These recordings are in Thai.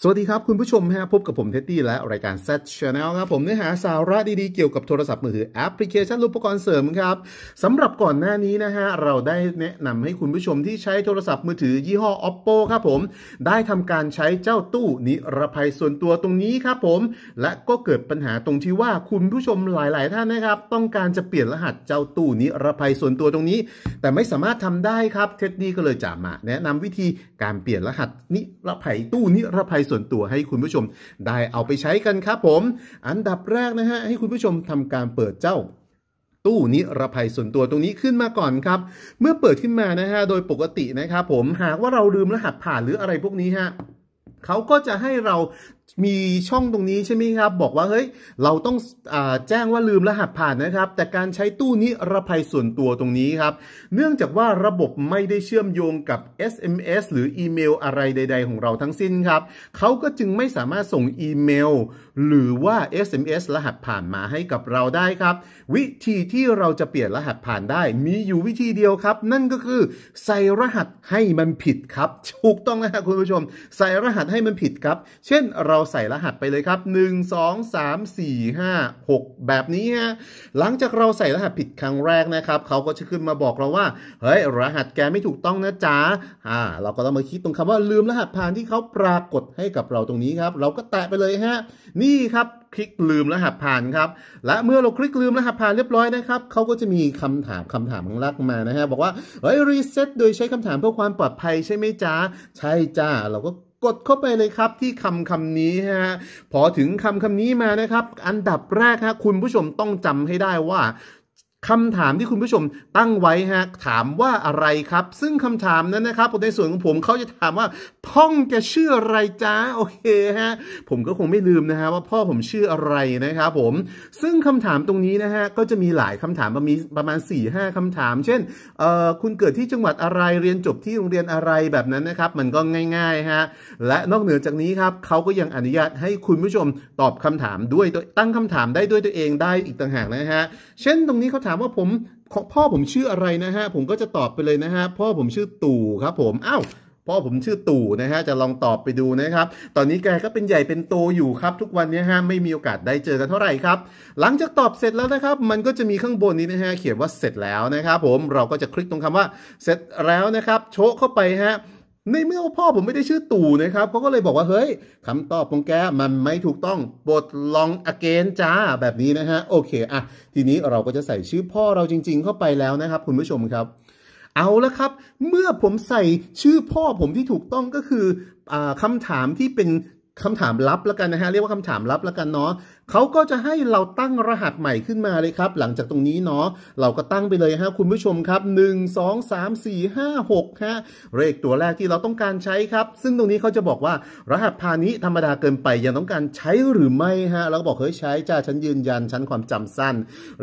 สวัสดีครับ คุณผู้ชมฮะพบกับผมเท็ดดี้และรายการ Ted Channel ครับผมเนื้อหาสาระดีๆ เกี่ยวกับโทรศัพท์มือถือแอปพลิเคชันอุปกรณ์เสริมครับสำหรับก่อนหน้านี้นะฮะเราได้แนะนำให้คุณผู้ชมที่ใช้โทรศัพท์มือถือยี่ห้อ Oppo ครับผม ได้ทำการใช้เจ้าตู้นิรภัยส่วนตัวตรงนี้ครับผม และก็เกิดปัญหาตรงที่ว่าคุณผู้ชมหลายๆ ท่านนะครับ ต้องการจะเปลี่ยนรหัสเจ้าตู้นิรภัยส่วนตัวตรงนี้ แต่ไม่สามารถทำได้ครับเท็ดดี้ก็เลยจะมาแนะนำวิธีการเปลี่ยนรหัสนิรภัยตู้นิรภัยส่วนตัวให้คุณผู้ชมได้เอาไปใช้กันครับผม อันดับแรกนะฮะให้คุณผู้ชมทำการเปิดเจ้าตู้นิรภัยส่วนตัวตรงนี้ขึ้นมาก่อนครับ เมื่อเปิดขึ้นมานะฮะโดยปกตินะครับผมหากว่าเราลืมรหัสผ่านหรืออะไรพวกนี้ฮะเขาก็จะให้เรา มีช่องตรงนี้ใช่ไหมครับ บอกว่าเฮ้ยเราต้องอแจ้งว่าลืมรหัสผ่านนะครับ แต่การใช้ตู้นิรภัยส่วนตัวตรงนี้ครับ เนื่องจากว่าระบบไม่ได้เชื่อมโยงกับ SMS หรืออีเมลอะไรใด ๆ ของเราทั้งสิ้นครับเขาก็จึงไม่สามารถส่งอีเมล หรือว่า SMS รหัสผ่านมาให้กับเราได้ครับ วิธีที่เราจะเปลี่ยนรหัสผ่านได้ มีอยู่วิธีเดียวครับ นั่นก็คือใส่รหัสให้มันผิดครับถูกต้องนะครับคุณผู้ชม ใส่รหัสให้มันผิดครับ เช่นเราใส่รหัสไปเลยครับ 1 2 3 4 5 6 แบบนี้ฮะหลังจากเราใส่รหัสผิดครั้งแรกนะครับเขาก็จะขึ้นมาบอกเราว่าเฮ้ยรหัสแกไม่ถูกต้องนะจ๊ะอ่าเราก็ต้องมาคิดตรงคำว่าลืมรหัสผ่านที่เขาปรากฏให้กับเราตรงนี้ครับ เราก็แตะไปเลยฮะนี่ครับคลิกลืมรหัสผ่านครับ และเมื่อเราคลิกลืมรหัสผ่านเรียบร้อยนะครับเขาก็จะมีคำถามคำถามข้างล่างมานะฮะบอกว่าเฮ้ยรีเซ็ตโดยใช้คำถามเพื่อความปลอดภัยใช่ไหมจ๊ะใช่จ้าเราก็ กดเข้าไปเลยครับที่คำคำนี้ฮะพอถึงคำคำนี้มานะครับ อันดับแรกฮะคุณผู้ชมต้องจำให้ได้ว่า คำถามที่คุณผู้ชมตั้งไว้ฮะถามว่าอะไรครับ ซึ่งคำถามนั้นนะครับในส่วนของผมเขาจะถามว่า พ่องแกชื่ออะไรจ้าโอเคฮะผมก็คงไม่ลืมนะฮะว่าพ่อผมชื่ออะไรนะครับผมซึ่งคำถามตรงนี้นะฮะก็จะมีหลายคำถามมีประมาณ4ี่ห้าคำถาม เช่นเอ่อคุณเกิดที่จังหวัดอะไรเรียนจบที่โรงเรียนอะไรแบบนั้นนะครับ มันก็ง่ายๆฮะและนอกเหนือจากนี้ครับเขาก็ยังอนุญาตให้คุณผู้ชมตอบคำถามด้วยตั้งคำถามได้ด้วยตัวเองได้อีกต่างหากนะฮะเช่นตรงนี้เขาถามามว่าผมพ่อผมชื่ออะไรนะฮะ ผมก็จะตอบไปเลยนะฮะ พ่อผมชื่อตู่ครับผมอ้าวพ่อผมชื่อตู่นะฮะจะลองตอบไปดูนะครับ ตอนนี้แกก็เป็นใหญ่เป็นโตอยู่ครับ ทุกวันนี้ฮะไม่มีโอกาสได้เจอกันเท่าไหร่ครับ หลังจากตอบเสร็จแล้วนะครับ มันก็จะมีข้างบนนี้นะฮะเขียนว่าเสร็จแล้วนะครับ ผมเราก็จะคลิกตรงคำว่าเสร็จแล้วนะครับ โชว์เข้าไปฮะ ในเมื่อพ่อผมไม่ได้ชื่อตู่นะครับเขาก็เลยบอกว่าเฮ้ยคำตอบของแกมันไม่ถูกต้องบทลองอเกนจ้าแบบนี้นะฮะโอเคอะทีนี้เราก็จะใส่ชื่อพ่อเราจริง ๆ เข้าไปแล้วนะครับ คุณผู้ชมครับ เอาละครับ เมื่อผมใส่ชื่อพ่อผมที่ถูกต้องก็คืออคำถามที่เป็น คำถามลับแล้วกันนะฮะเรียกว่าคำถามลับแล้วกันเนาะเขาก็จะให้เราตั้งรหัสใหม่ขึ้นมาเลยครับ หลังจากตรงนี้เนาะเราก็ตั้งไปเลยฮะคุณผู้ชมครับ 1 2 3 4 5 6ฮะเลขตัวแรกที่เราต้องการใช้ครับ ซึ่งตรงนี้เขาจะบอกว่ารหัสพาณิธรรมดาเกินไปยังต้องการใช้หรือไม่ฮะเราก็บอกเฮ้ยใช้จ้าฉันยืนยันฉันความจำสั้น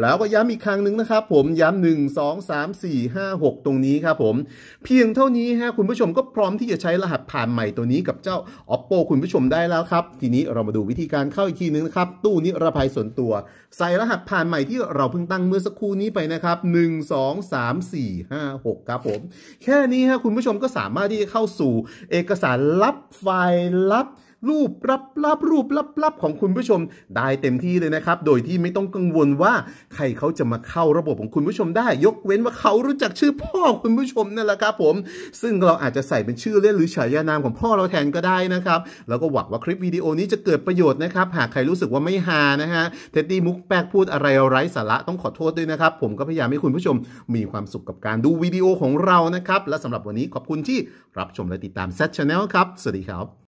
แล้วก็ย้ำอีกครั้งหนึ่งนะครับผมย้ำหนึ่งสองสามสี่ห้าหกตรงนี้ครับผม เพียงเท่านี้ฮะคุณผู้ชมก็พร้อมที่จะใช้รหัสผ่านใหม่ตัวนี้กับเจ้า oppo คุณผู้ชมได้ได้แล้วครับ ทีนี้เรามาดูวิธีการเข้าอีกทีนึงนะครับ ตู้นิรภัยส่วนตัว ใส่รหัสผ่านใหม่ที่เราเพิ่งตั้งเมื่อสักครู่นี้ไปนะครับ 1 2 3 4 5 6 ครับผม แค่นี้ฮะคุณผู้ชมก็สามารถที่จะเข้าสู่เอกสารลับไฟล์ลับ รูปรับรับรูปรับรับของคุณผู้ชมได้เต็มที่เลยนะครับ โดยที่ไม่ต้องกังวลว่าใครเขาจะมาเข้าระบบของคุณผู้ชมได้ ยกเว้นว่าเขารู้จักชื่อพ่อคุณผู้ชมนั่นแหละครับผม ซึ่งเราอาจจะใส่เป็นชื่อเล่นหรือฉายานามของพ่อเราแทนก็ได้นะครับ แล้วก็หวังว่าคลิปวิดีโอนี้จะเกิดประโยชน์นะครับ หากใครรู้สึกว่าไม่ฮานะฮะ เท็ดดี้มุกแปกพูดอะไรไร้สาระต้องขอโทษด้วยนะครับ ผมก็พยายามให้คุณผู้ชมมีความสุขกับการดูวิดีโอของเรานะครับ และสำหรับวันนี้ขอบคุณที่รับชมและติดตาม Set Channel ครับ สวัสดีครับ